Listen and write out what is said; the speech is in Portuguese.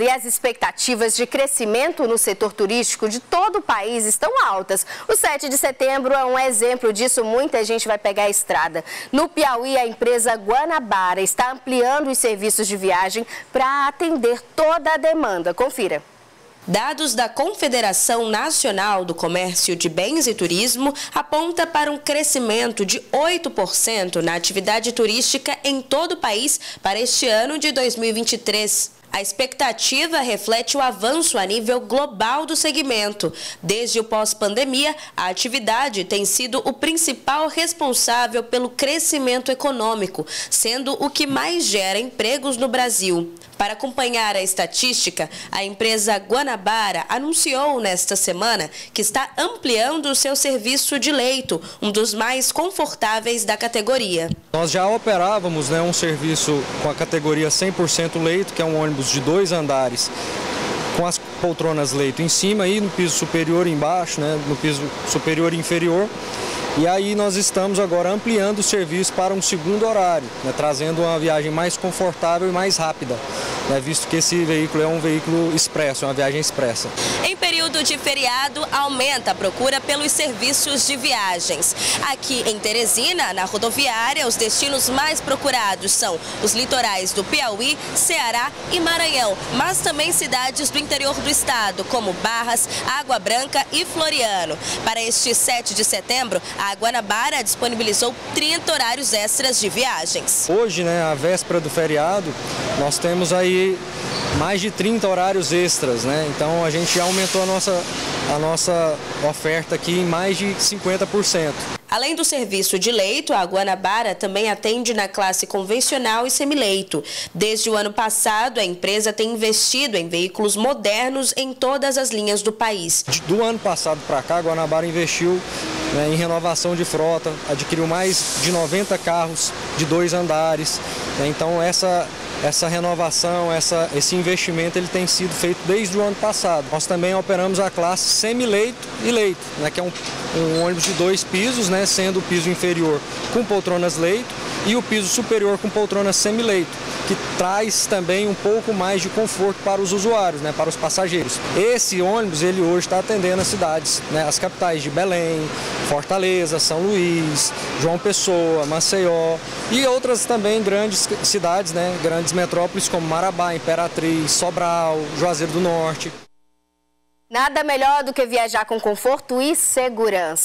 E as expectativas de crescimento no setor turístico de todo o país estão altas. O 7 de setembro é um exemplo disso, muita gente vai pegar a estrada. No Piauí, a empresa Guanabara está ampliando os serviços de viagem para atender toda a demanda. Confira. Dados da Confederação Nacional do Comércio de Bens e Turismo aponta para um crescimento de 8% na atividade turística em todo o país para este ano de 2023. A expectativa reflete o avanço a nível global do segmento. Desde o pós-pandemia, a atividade tem sido o principal responsável pelo crescimento econômico, sendo o que mais gera empregos no Brasil. Para acompanhar a estatística, a empresa Guanabara anunciou nesta semana que está ampliando o seu serviço de leito, um dos mais confortáveis da categoria. Nós já operávamos né, um serviço com a categoria 100% leito, que é um ônibus de dois andares, com as poltronas leito em cima e no piso superior embaixo, né, no piso superior e inferior. E aí nós estamos agora ampliando o serviço para um segundo horário, né, trazendo uma viagem mais confortável e mais rápida né, visto que esse veículo é um veículo expresso, é uma viagem expressa. Em período de feriado, aumenta a procura pelos serviços de viagens. Aqui em Teresina, na rodoviária, os destinos mais procurados são os litorais do Piauí, Ceará e Maranhão, mas também cidades do interior do estado, como Barras, Água Branca e Floriano. Para este 7 de setembro, a Guanabara disponibilizou 30 horários extras de viagens. Hoje, né, a véspera do feriado, nós temos aí mais de 30 horários extras, né? Então a gente aumentou a nossa, a nossa oferta aqui em mais de 50%. Além do serviço de leito, a Guanabara também atende na classe convencional e semileito. Desde o ano passado, a empresa tem investido em veículos modernos em todas as linhas do país. Do ano passado para cá, a Guanabara investiu né, em renovação de frota, adquiriu mais de 90 carros de dois andares. Né, então essa essa renovação, essa, esse investimento ele tem sido feito desde o ano passado. Nós também operamos a classe semi-leito e leito, né, que é um, um ônibus de dois pisos, né, sendo o piso inferior com poltronas leito e o piso superior com poltronas semi-leito, que traz também um pouco mais de conforto para os usuários, né, para os passageiros. Esse ônibus ele hoje está atendendo as cidades, né, as capitais de Belém, Fortaleza, São Luís, João Pessoa, Maceió e outras também grandes cidades, né, grandes metrópoles como Marabá, Imperatriz, Sobral, Juazeiro do Norte. Nada melhor do que viajar com conforto e segurança.